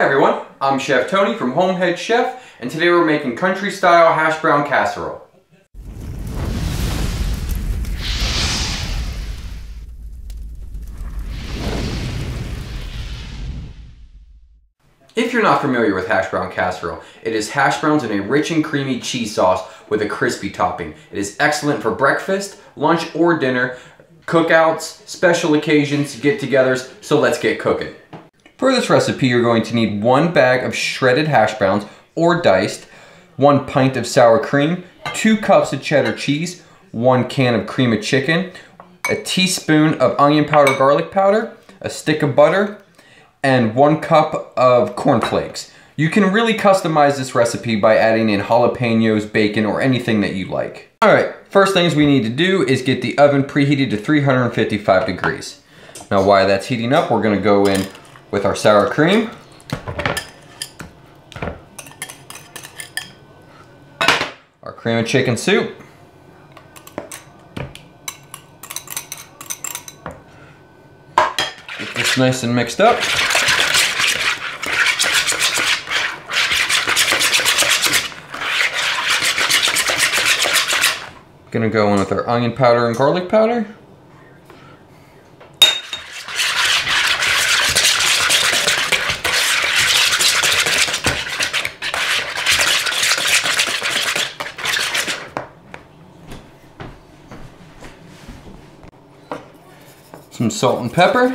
Hi everyone, I'm Chef Tony from Homehead Chef, and today we're making country style hash brown casserole. If you're not familiar with hash brown casserole, it is hash browns in a rich and creamy cheese sauce with a crispy topping. It is excellent for breakfast, lunch, or dinner, cookouts, special occasions, get-togethers, so let's get cooking. For this recipe, you're going to need one bag of shredded hash browns or diced, one pint of sour cream, two cups of cheddar cheese, one can of cream of chicken, a teaspoon of onion powder garlic powder, a stick of butter, and one cup of cornflakes. You can really customize this recipe by adding in jalapenos, bacon, or anything that you like. All right, first things we need to do is get the oven preheated to 355 degrees. Now while that's heating up, we're gonna go in with our sour cream. Our cream of chicken soup. Get this nice and mixed up. Gonna go in with our onion powder and garlic powder. Salt and pepper.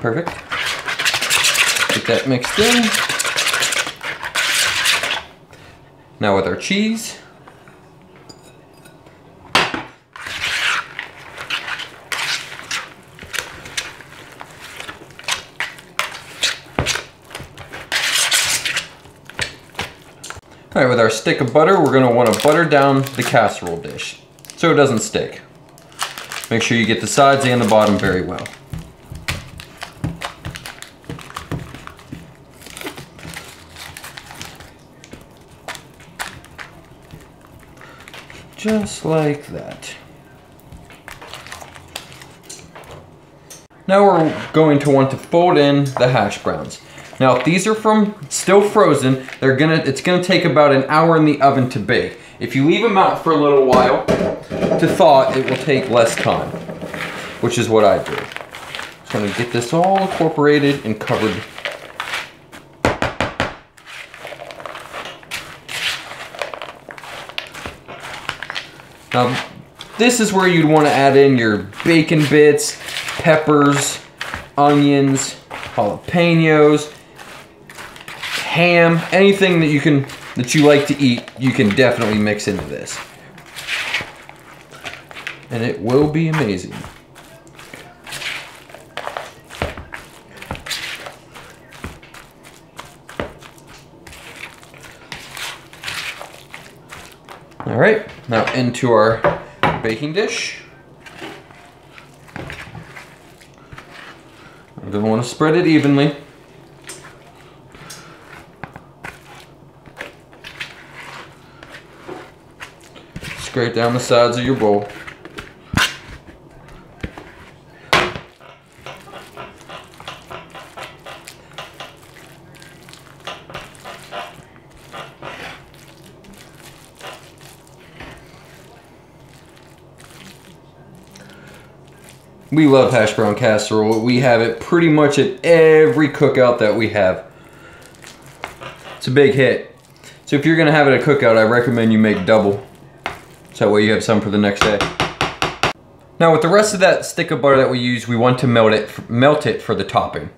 Perfect. Get that mixed in. Now with our cheese. All right, with our stick of butter, we're gonna wanna butter down the casserole dish so it doesn't stick. Make sure you get the sides and the bottom very well. Just like that. Now we're going to want to fold in the hash browns. Now if these are from still frozen, they're gonna it's gonna take about an hour in the oven to bake. If you leave them out for a little while to thaw, it will take less time, which is what I do. Just gonna get this all incorporated and covered Now, this is where you'd want to add in your bacon bits, peppers, onions, jalapenos, ham, anything that you can that you like to eat, you can definitely mix into this. And it will be amazing. All right, now into our baking dish. I'm gonna wanna spread it evenly. Scrape down the sides of your bowl. We love hash brown casserole. We have it pretty much at every cookout that we have. It's a big hit. So if you're gonna have it at a cookout, I recommend you make double. So that way you have some for the next day. Now with the rest of that stick of butter that we use, we want to melt it, melt it for the topping.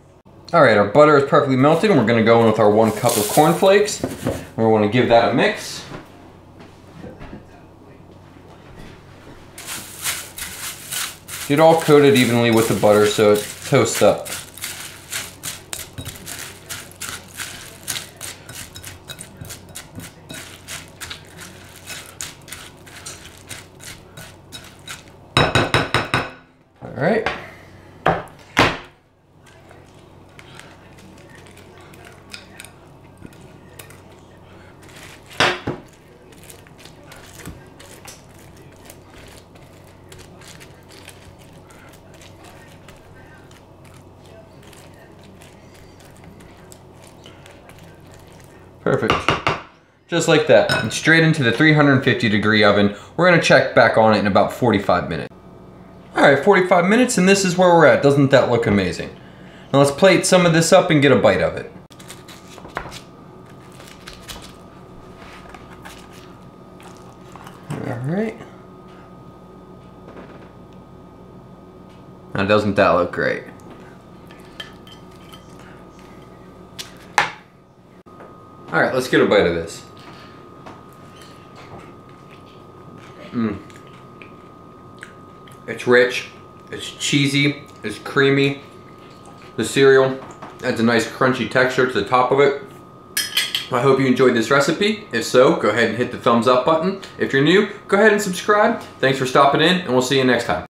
All right, our butter is perfectly melted and we're gonna go in with our one cup of cornflakes. We wanna give that a mix. Get all coated evenly with the butter so it toasts up. All right. Perfect. Just like that. And straight into the 350 degree oven. We're gonna check back on it in about 45 minutes. All right, 45 minutes and this is where we're at. Doesn't that look amazing? Now let's plate some of this up and get a bite of it. All right. Now doesn't that look great? All right, let's get a bite of this. Mmm. It's rich, it's cheesy, it's creamy. The cereal adds a nice crunchy texture to the top of it. I hope you enjoyed this recipe. If so, go ahead and hit the thumbs up button. If you're new, go ahead and subscribe. Thanks for stopping in, and we'll see you next time.